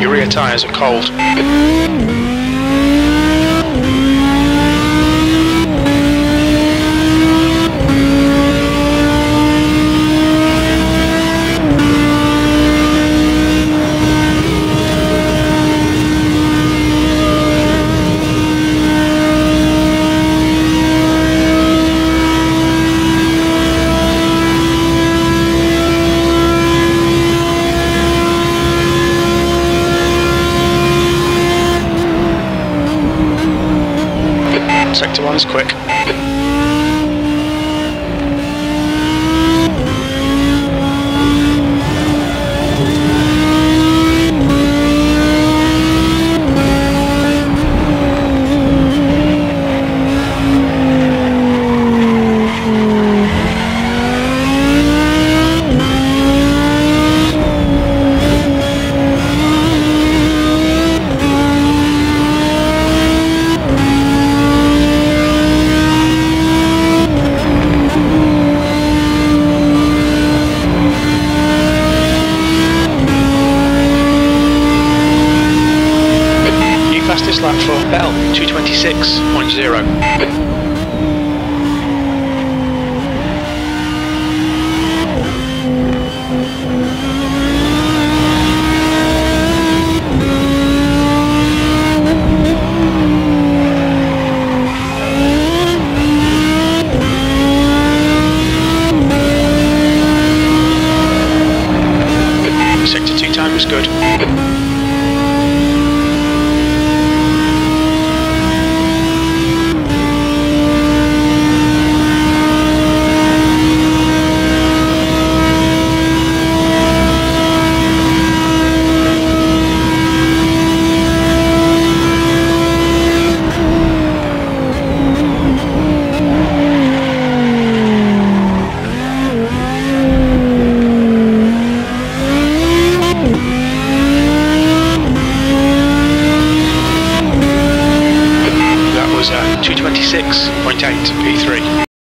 Your rear tyres are cold. Sector 1 is quick. Fastest lap for Bell, 226.0. Sector 2 time was good. Was uh, 226.8 P3.